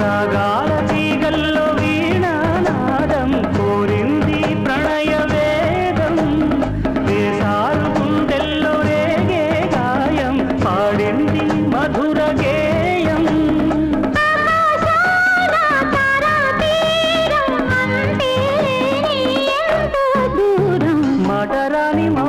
రాగాల తీగల్లో వీణానాదం కోరింది ప్రణయ వేదం. వేసారు గుండెల్లో రేగే గాయం పాడింది మధుర గేయం. మటరాని మా